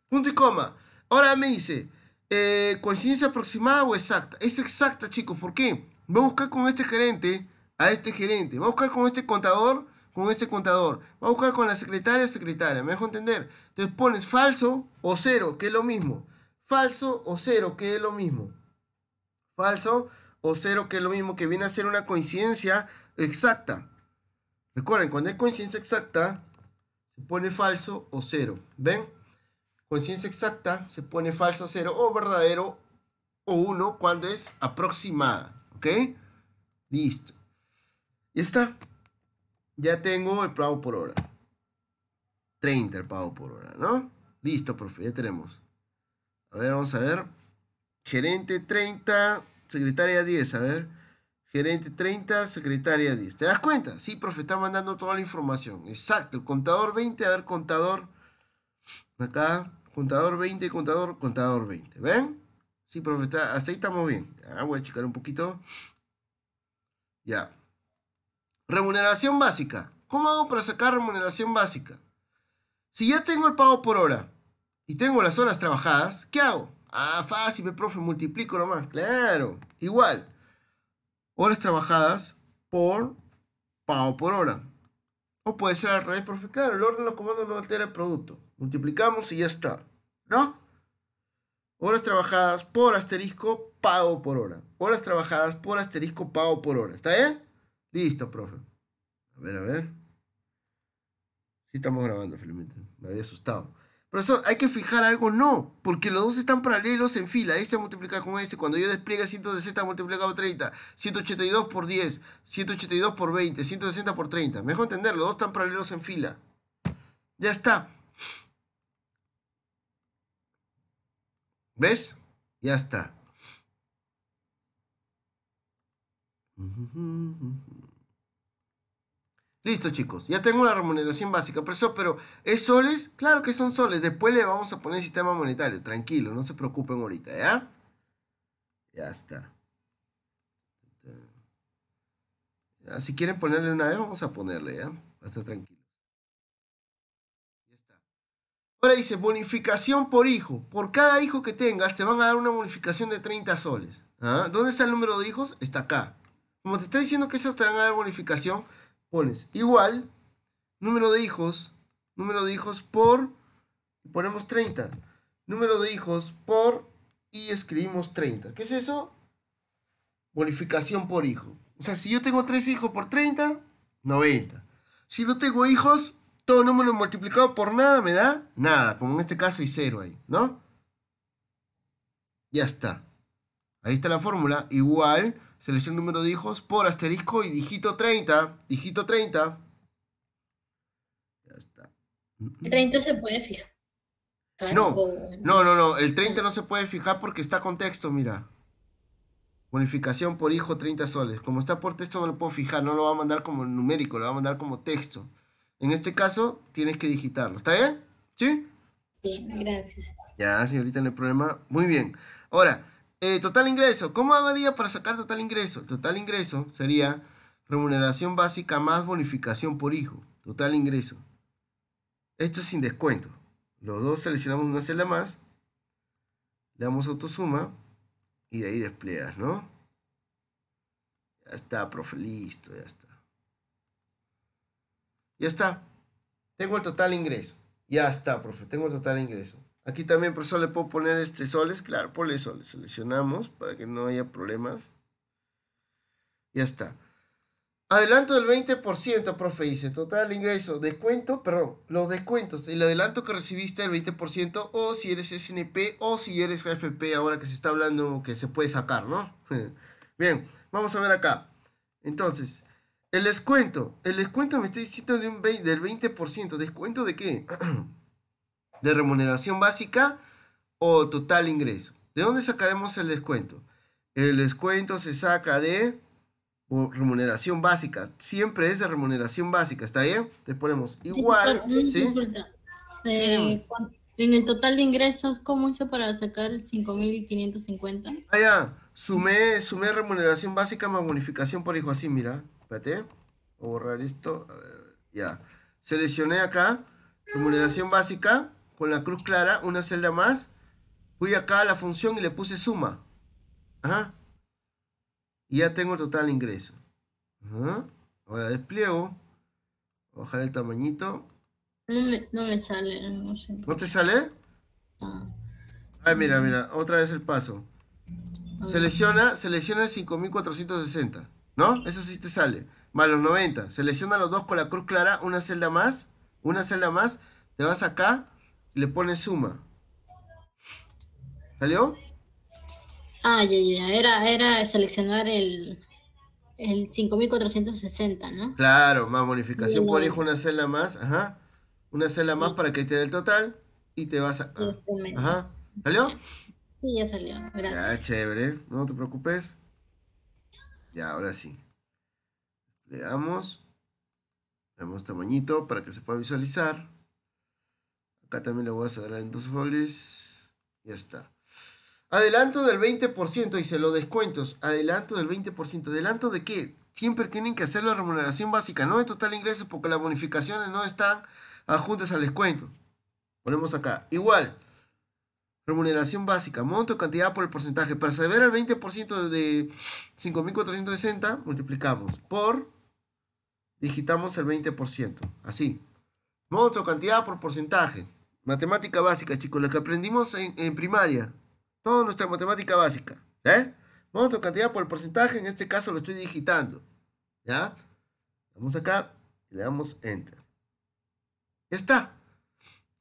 Punto y coma. Ahora me dice, eh, coincidencia aproximada o exacta. Es exacta, chicos. ¿Por qué? Va a buscar con este gerente a este gerente. Va a buscar con este contador con este contador. Va a buscar con la secretaria, secretaria. ¿Me dejo entender? Entonces pones falso o cero, que es lo mismo. Falso o cero, que es lo mismo. Falso o cero, que es lo mismo, que viene a ser una coincidencia exacta. Recuerden, cuando hay coincidencia exacta, se pone falso o cero. ¿Ven? Coincidencia exacta, se pone falso o cero, o verdadero o uno, cuando es aproximada. ¿Ok? Listo. Y está ya tengo el pago por hora. 30 el pago por hora, ¿no? Listo, profe, ya tenemos. A ver, vamos a ver. Gerente 30, secretaria 10, a ver. Gerente 30, secretaria 10. ¿Te das cuenta? Sí, profe, está mandando toda la información. Exacto, el contador 20, a ver, contador. Acá, contador 20, contador, contador 20. ¿Ven? Sí, profe, hasta ahí estamos bien. Ah, voy a checar un poquito. Ya. Remuneración básica. ¿Cómo hago para sacar remuneración básica? Si ya tengo el pago por hora y tengo las horas trabajadas, ¿qué hago? Ah, fácil, profe, multiplico nomás. Claro, igual. Horas trabajadas por pago por hora. O puede ser al revés, profe. Claro, el orden de los comandos no altera el producto. Multiplicamos y ya está. ¿No? Horas trabajadas por asterisco, pago por hora. Horas trabajadas por asterisco, pago por hora. ¿Está bien? Listo, profe. A ver, a ver. Sí estamos grabando, felizmente. Me había asustado. Profesor, ¿hay que fijar algo? No, porque los dos están paralelos en fila. Este multiplica con este. Cuando yo despliegue 160 multiplicado por 30, 182 por 10, 182 por 20, 160 por 30. Mejor entender, los dos están paralelos en fila. Ya está. ¿Ves? Ya está. Listo, chicos. Ya tengo la remuneración básica. Pero, pero ¿es soles? Claro que son soles. Después le vamos a poner sistema monetario. Tranquilo, no se preocupen ahorita, ¿ya? Ya está. si quieren ponerle una vez, vamos a ponerle, ¿ya? Hasta tranquilo. Ya está. Ahora dice bonificación por hijo. Por cada hijo que tengas, te van a dar una bonificación de 30 soles. ¿Ah? ¿Dónde está el número de hijos? Está acá. Como te está diciendo que eso te van a dar bonificación, pones igual número de hijos, número de hijos por, ponemos 30. Número de hijos por, y escribimos 30. ¿Qué es eso? Bonificación por hijo. O sea, si yo tengo 3 hijos por 30, 90. Si no tengo hijos, todo número multiplicado por nada me da nada. Como en este caso hay 0 ahí, ¿no? Ya está. Ahí está la fórmula. Igual selección número de hijos por asterisco y dígito 30. Dígito 30. Ya está. El 30 se puede fijar. No, no, no, no. El 30 no se puede fijar porque está con texto, mira. Bonificación por hijo 30 soles. Como está por texto no lo puedo fijar, no lo va a mandar como numérico, lo va a mandar como texto. En este caso tienes que digitarlo. ¿Está bien? ¿Sí? Sí, gracias. Ya, señorita, no hay problema. Muy bien. Ahora, eh, total ingreso. ¿Cómo haría para sacar total ingreso? Total ingreso sería remuneración básica más bonificación por hijo. Total ingreso. Esto es sin descuento. Los dos seleccionamos una celda más. Le damos autosuma. Y de ahí desplegas, ¿no? Ya está, profe, listo, ya está. Ya está. Tengo el total ingreso. Ya está, profe, tengo el total ingreso. Aquí también, profesor, le puedo poner este soles. Claro, ponle soles. Seleccionamos para que no haya problemas. Ya está. Adelanto del 20%, profe, dice. Total ingreso. Descuento, perdón, los descuentos. El adelanto que recibiste el 20% o si eres SNP o si eres AFP ahora que se está hablando que se puede sacar, ¿no? *laughs* Bien, vamos a ver acá. Entonces, el descuento. El descuento me está diciendo de un del 20%. ¿Descuento de qué? *clears throat* ¿De remuneración básica o total ingreso? ¿De dónde sacaremos el descuento? El descuento se saca de remuneración básica. Siempre es de remuneración básica, ¿está bien? Te ponemos igual. ¿sí? Eh, en el total de ingresos, ¿cómo hice para sacar 5.550? Ah, ya. Sumé, sumé remuneración básica más bonificación por hijo así, mira. Espérate. Voy a borrar esto. A ver, ya. Seleccioné acá. Remuneración básica. Con la cruz clara. Una celda más. Fui acá a la función y le puse suma. Ajá. Y ya tengo el total ingreso. Ajá. Ahora despliego. Bajar el tamañito. No me, no me sale. No, sé. ¿No te sale? Ah. Ay, mira, mira. Otra vez el paso. Selecciona, selecciona 5460. ¿No? Eso sí te sale. Más los 90. Selecciona los dos con la cruz clara, una celda más, una celda más. Te vas acá le pones suma. ¿Salió? Ah, ya, ya. Era, era seleccionar el, el 5460, ¿no? Claro, más bonificación por hijo, una celda más. Ajá. Una celda más para que te dé el total y te vas a. Ajá. ¿Salió? Sí, ya salió. Gracias. Ya, chévere. No te preocupes. Ya, ahora sí. Le damos. Le damos tamañito para que se pueda visualizar. Acá también le voy a cerrar en dos folies. Ya está. Adelanto del 20%, dice, los descuentos. Adelanto del 20%. ¿Adelanto de qué? Siempre tienen que hacer la remuneración básica, no de total ingreso, porque las bonificaciones no están adjuntas al descuento. Ponemos acá. Igual, Remuneración básica, monto, cantidad por el porcentaje. Para saber el 20% de 5.460, multiplicamos por, digitamos el 20%. Así. Monto, cantidad por porcentaje. Matemática básica, chicos, lo que aprendimos en, primaria. Toda nuestra matemática básica. ¿Eh? Monto, cantidad por el porcentaje, en este caso lo estoy digitando. ¿Ya? Vamos acá y le damos Enter. Ya está.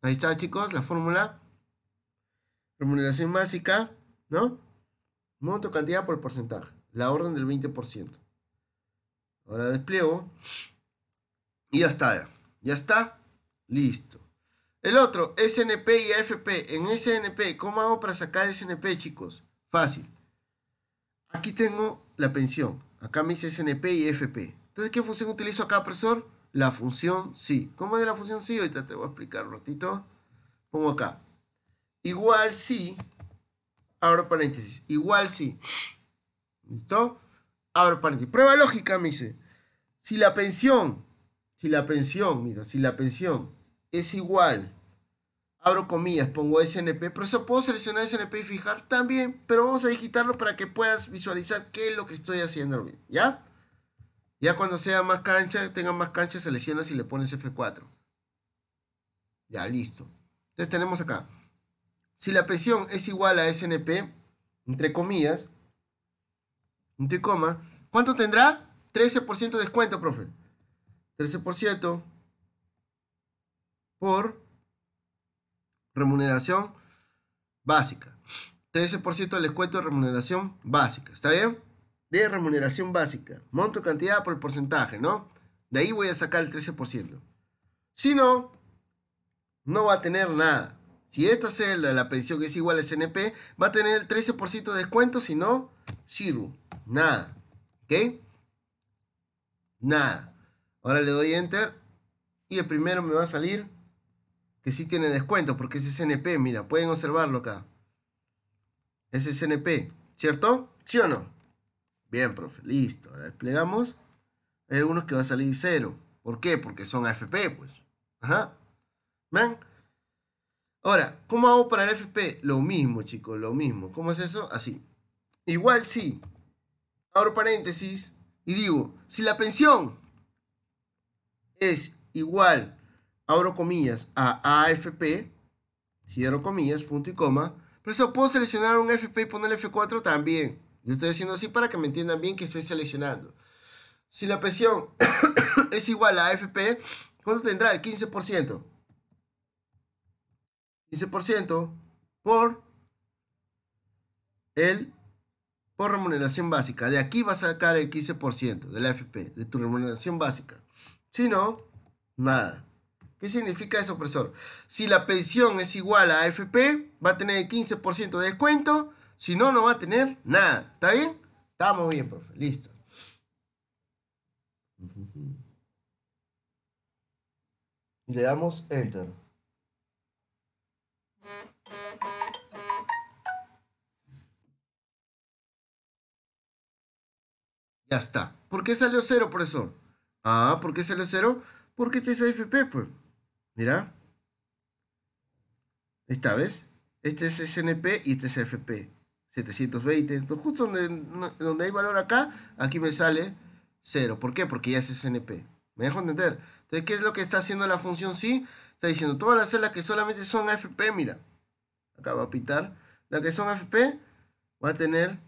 Ahí está, chicos, la fórmula remuneración básica, ¿no? Monto cantidad por porcentaje, la orden del 20%. Ahora despliego y ya está, ya está, listo. El otro, SNP y AFP. En SNP, ¿cómo hago para sacar SNP, chicos? Fácil. Aquí tengo la pensión. Acá me dice SNP y AFP. Entonces, ¿qué función utilizo acá, profesor? La función sí. ¿Cómo es la función sí? Ahorita te voy a explicar un ratito. Pongo acá. Igual si, abro paréntesis, igual si, ¿listo? Abro paréntesis. Prueba lógica, me dice. Si la pensión, si la pensión, mira, si la pensión es igual, abro comillas, pongo SNP, pero eso puedo seleccionar SNP y fijar también, pero vamos a digitarlo para que puedas visualizar qué es lo que estoy haciendo, ¿ya? Ya cuando sea más cancha, tenga más cancha, seleccionas y le pones F4. Ya, listo. Entonces tenemos acá si la pensión es igual a SNP, entre comillas, entre coma, ¿cuánto tendrá? 13% de descuento, profe. 13% por remuneración básica. 13% del descuento de remuneración básica. ¿Está bien? De remuneración básica. Monto cantidad por el porcentaje, ¿no? De ahí voy a sacar el 13%. Si no, no va a tener nada. Si esta celda la pensión es igual a SNP, va a tener el 13% de descuento, si no, zero, nada. ¿Ok? Nada. Ahora le doy Enter y el primero me va a salir que sí tiene descuento porque es SNP, mira, pueden observarlo acá. Es SNP, ¿cierto? ¿Sí o no? Bien, profe, listo. Ahora desplegamos. Hay algunos que va a salir cero. ¿Por qué? Porque son AFP, pues. Ajá. ¿Ven? Ahora, ¿cómo hago para el FP? Lo mismo, chicos, lo mismo. ¿Cómo es eso? Así. Igual sí. Abro paréntesis, y digo, si la pensión es igual, abro comillas, a AFP, cierro comillas, punto y coma, pero eso puedo seleccionar un FP y poner F4 también. Yo estoy haciendo así para que me entiendan bien que estoy seleccionando. Si la pensión *coughs* es igual a AFP, ¿cuánto tendrá? El 15%. 15% por el por remuneración básica. De aquí va a sacar el 15% de la AFP, de tu remuneración básica. Si no, nada. ¿Qué significa eso, profesor? Si la pensión es igual a AFP, va a tener el 15% de descuento. Si no, no va a tener nada. ¿Está bien? Estamos bien, profe. Listo. Le damos Enter. Ya está. ¿Por qué salió cero, profesor? Ah, ¿por qué salió cero? Porque este es AFP, pues. Mira. Esta vez. Este es SNP y este es AFP. 720. Entonces, justo donde, donde hay valor acá, aquí me sale cero. ¿Por qué? Porque ya es SNP. ¿Me dejo entender? Entonces, ¿qué es lo que está haciendo la función sí? Está diciendo, todas las que solamente son AFP, mira. Acá va a pitar. Las que son AFP, va a tener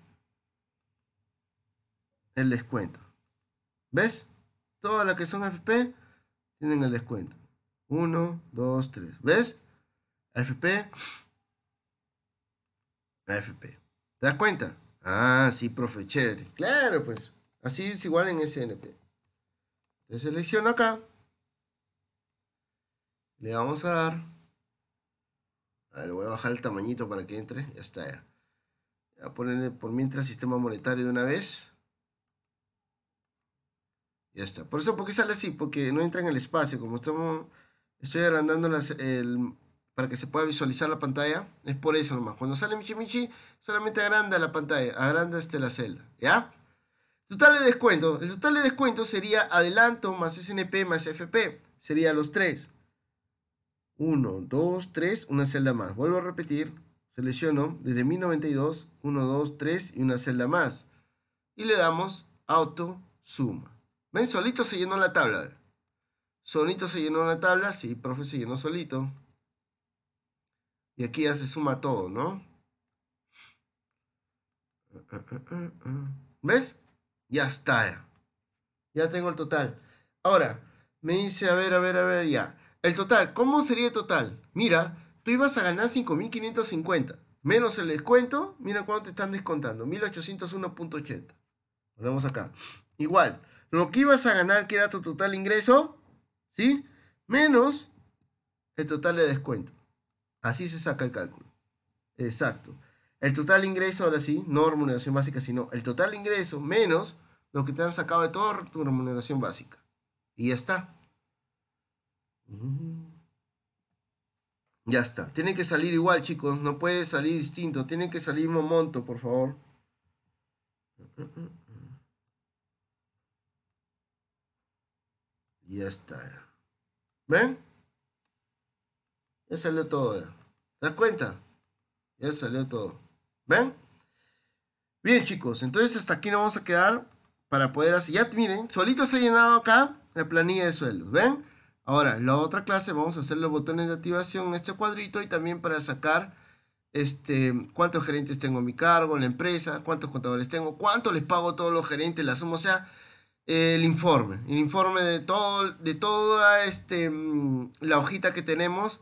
el descuento. ¿Ves? Todas las que son AFP tienen el descuento. 1, 2, 3. ¿Ves? AFP. AFP. ¿Te das cuenta? Ah, sí, profe, chévere. Claro, pues. Así es igual en SNP. Te selecciono acá. Le vamos a dar. A ver, voy a bajar el tamañito para que entre. Ya está. Ya. Voy a ponerle por mientras sistema monetario de una vez. Ya está. Por eso, ¿por qué sale así? Porque no entra en el espacio. Como estamos, estoy agrandando para que se pueda visualizar la pantalla. Es por eso nomás. Cuando sale Michi Michi, solamente agranda la pantalla. Agranda este, la celda. ¿Ya? Total de descuento. El total de descuento sería adelanto más SNP más FP. Sería los tres. 1, 2, 3, una celda más. Vuelvo a repetir. Selecciono desde 1092, 1, 2, 3 y una celda más. Y le damos auto suma. ¿Ven? Solito se llenó la tabla. Solito se llenó la tabla. Sí, profe, se llenó solito. Y aquí ya se suma todo, ¿no? ¿Ves? Ya está. Ya tengo el total. Ahora, me dice, a ver, a ver, a ver, ya. El total, ¿cómo sería el total? Mira, tú ibas a ganar 5.550. Menos el descuento, mira cuánto te están descontando. 1.801.80. Volvemos acá. Igual, lo que ibas a ganar, que era tu total ingreso, ¿sí? Menos el total de descuento. Así se saca el cálculo. Exacto. El total ingreso, ahora sí, no remuneración básica, sino el total ingreso menos lo que te han sacado de toda tu remuneración básica. Y ya está. Ya está. Tiene que salir igual, chicos. No puede salir distinto. Tiene que salir un monto, por favor. Ya está. ¿Ven? Ya salió todo. ¿Te das cuenta? Ya salió todo. ¿Ven? Bien, chicos. Entonces hasta aquí nos vamos a quedar para poder hacer. Ya miren, solito se ha llenado acá la planilla de sueldos. ¿Ven? Ahora, la otra clase vamos a hacer los botones de activación en este cuadrito y también para sacar este, cuántos gerentes tengo en mi cargo en la empresa, cuántos contadores tengo, cuánto les pago a todos los gerentes, la suma, o sea, el informe, el informe de todo, de toda este, mm, la hojita que tenemos